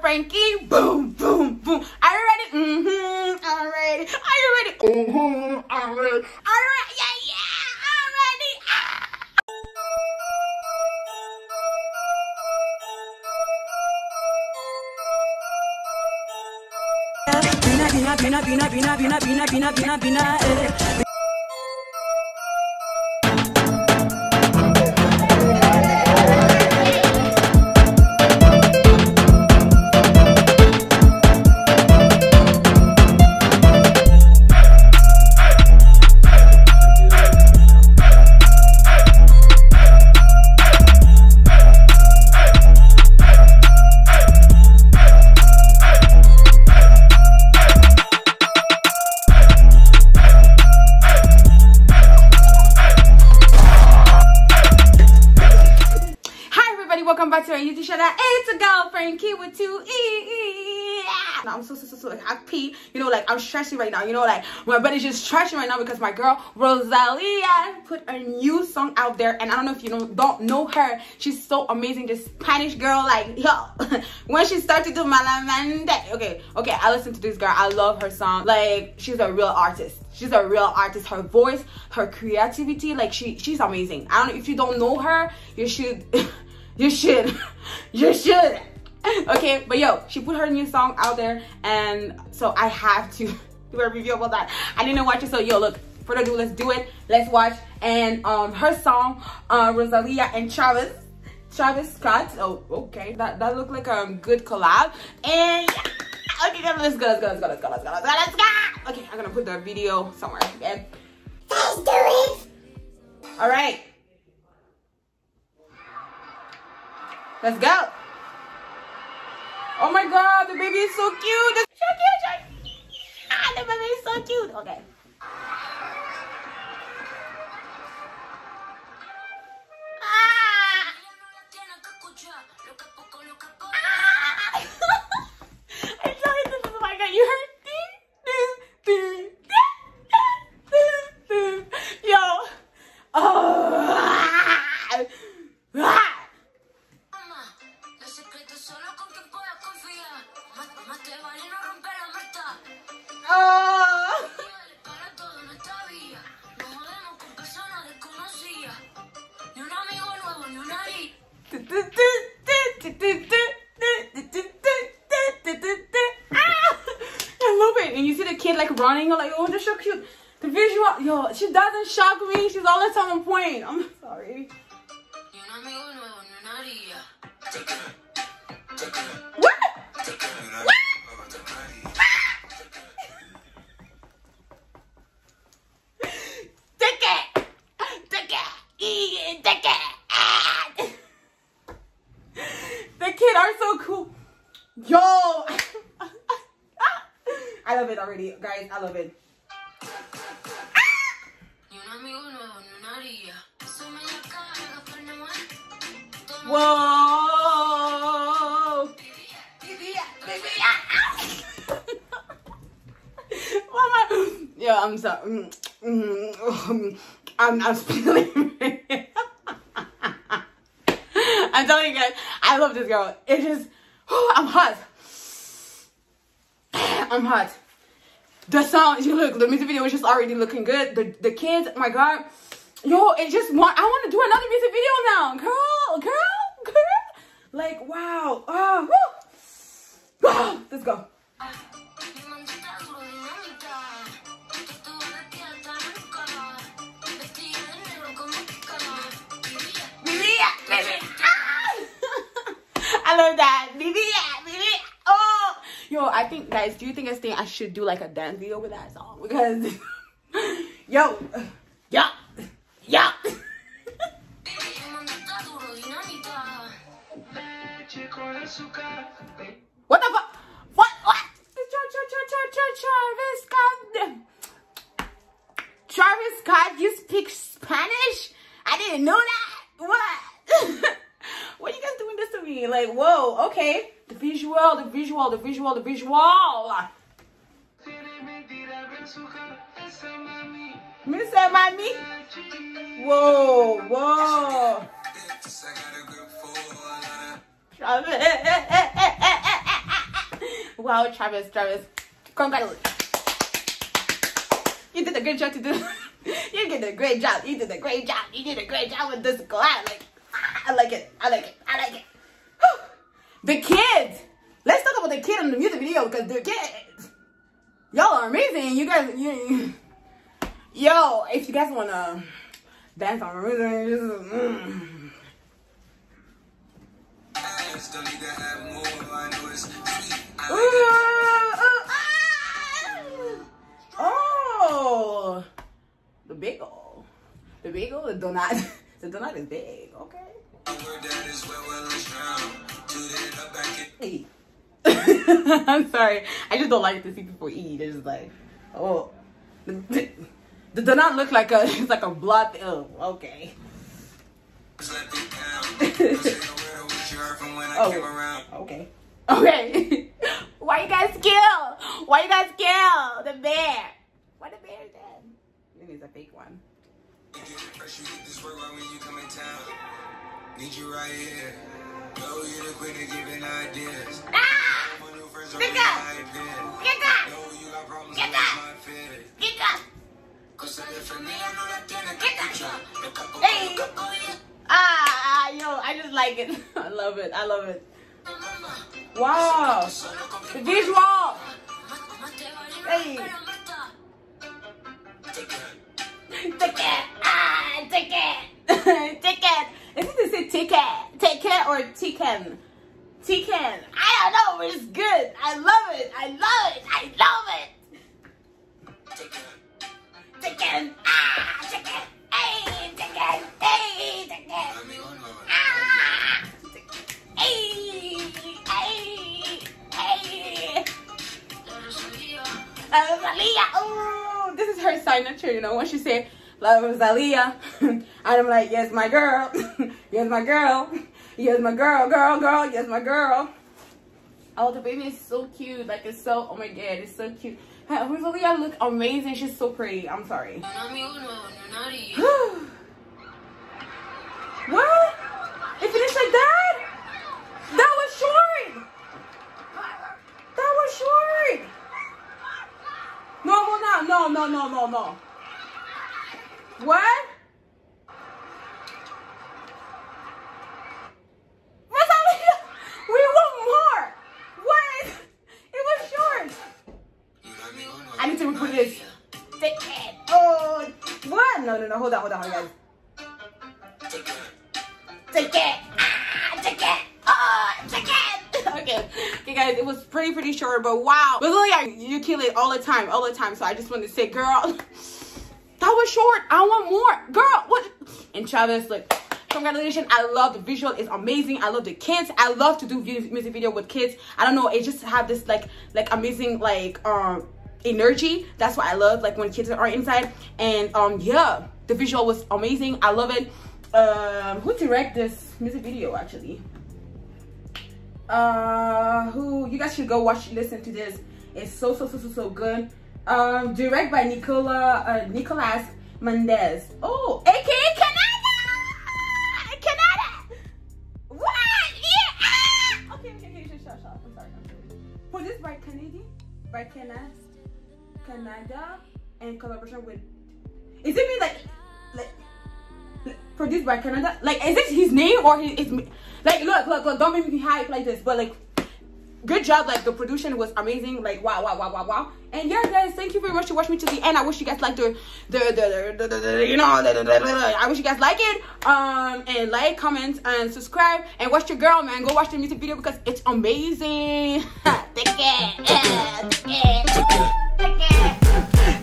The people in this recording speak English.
Frankie. Boom, boom, boom. Are you ready? Mm-hmm. I'm ready. Are you ready? Mm-hmm. I'm ready. You ready? Yeah, yeah. I'm ready. Ah. Pina, pina, pina, pina, pina, pina, pina, pina, pina, pina, eh. Back to my YouTube channel. It's a girlfriend, Frankie with two E. Now I'm so so so so happy. You know, like I'm stressing right now. You know, like my body's just stretching right now because my girl Rosalia put a new song out there, and I don't know if you know don't know her. She's so amazing. This Spanish girl, like yo, when she started to do Malamente. Okay, okay, I listen to this girl. I love her song. Like she's a real artist. She's a real artist. Her voice, her creativity, like she she's amazing. I don't know if you don't know her, you should you should you should okay but yo she put her new song out there and so i have to do a review about that. I didn't watch it so yo look further ado let's do it. Let's watch. And um her song uh rosalia and travis travis scott. Oh okay. That that looked like a good collab. And okay let's go let's go let's go let's go let's go let's go let's go. Okay i'm gonna put the video somewhere okay? Let's do it. All right Let's go. Oh my god, the baby is so cute. Cute. so cute. Ah, the baby is so cute. Okay. Ah! I love it. And you see the kid like running, like, oh, they're so cute. The visual, yo, she doesn't shock me. She's all the time on point. I'm sorry. Ni un amigo nuevo, ni una haría. What? What? Take it. Take it. Eat it. Take it. Ah. The kid are so cool. Yo. I love it already, guys. I love it. Ni un amigo nuevo, ni una haría. Asome la cara, Gaspar Noé. Toma Whoa. Mama. Yo, I'm sorry. Mm, mm, I'm, I'm spilling. I'm telling you guys, I love this girl. It is, I'm hot. I'm hot. The song, you look, the music video is just already looking good. The the kids, oh my god. Yo, it just want I want to do another music video now. Girl, girl, girl. Like, wow. Oh, woo. Wow, let's go. Ah. Guys, do you think I think I should do like a dance video with that song? Because, yo, yeah, yeah. Me? Like, whoa, okay. The visual, the visual, the visual, the visual. Miss Mami. Whoa, whoa. Travis. Wow, Travis, Travis, congratulations. You did a great job to do. you did a great job. You did a great job. You did a great job with this collab. Like, I like it. I like it. I like it. The kids. Let's talk about the kid in the music video because the kids. Y'all are amazing. You guys, you, yo, if you guys wanna dance on mm. Still to. I. Oh, the big ol', the big ol', the donut, the donut is big. Okay. The word that is well, well, it's drowned. Toot it up, back it. Hey. I'm sorry. I just don't like to see people eat. It's just like, oh, the, the donut look like a it's like a blood. Oh, okay. Just let it down. Don't say a word of what you heard from when I Oh. Okay. Okay. Why you guys kill? Why you guys kill the bear? Why the bear is dead? Maybe it's a fake one. Need you right here. Know you the queen of giving ideas. Ah! My new friends are Get that! Get that! Know you got problems Get that! Get up! Cause send it for me, I know that Get that! capucha. The couple, Hey! the. Ah, yo, I just like it. I love it. I love it. Wow. The visual. Más te vale Hey. pero mata. Take that. Ticket. Ah, ticket. ticket. Is it to say ticket? Ticket or ticken? Ticken. I don't know, but it's good. I love it. I love it. I love it. Take that. Ticken. Ah, ticket. Hey, ticket. Hey. Amigo. Ah, hey, hey, hey. La Rosalia. Oh, this is her signature, you know, when she say La Rosalia. and I'm like, yes, my girl. yes, my girl. Yes, my girl, girl, girl. Yes, my girl. Oh, the baby is so cute. Like, it's so, oh my God, it's so cute. Hey, Rosalia look amazing. She's so pretty. I'm sorry. Un amigo nuevo, no nadie. what? It finished like that? That was short. That was short. No, hold on. No, no, no, no, no. What? No. Hold on, hold on, hold on. Take that. Take it. Ah, take it. Oh, take it. Okay. Okay, guys, it was pretty, pretty short, but wow. But Lilia, you kill it all the time, all the time. So I just want to say, girl, that was short. I want more. Girl, what? And Travis, like, congratulations. I love the visual. It's amazing. I love the kids. I love to do music video with kids. I don't know. It just have this, like, like amazing, like, um, energy. That's what I love, like, when kids are inside. And, um, yeah, the visual was amazing. I love it. Um, who direct this music video, actually? uh who you guys should go watch listen to this. It's so so so so so good. Um direct by nicola uh nicolas mendez. Oh aka canada! Canada! What? Yeah! Ah! okay okay okay shut shut shut i'm sorry i'm by canadian by canada canada and collaboration with is it like like produced by Canada. Like, is this his name or his? It's, like, look, look, look. Don't make me hype like this. But like, good job. Like, the production was amazing. Like, wow, wow, wow, wow, wow. And yeah, guys, thank you very much for watching me to the end. I wish you guys liked the, the, the, the, the, the you know, the, the, the, the, I wish you guys like it. Um, and like, comment, and subscribe, and watch your girl, man. Go watch the music video because it's amazing. Take care. Take care. Take care.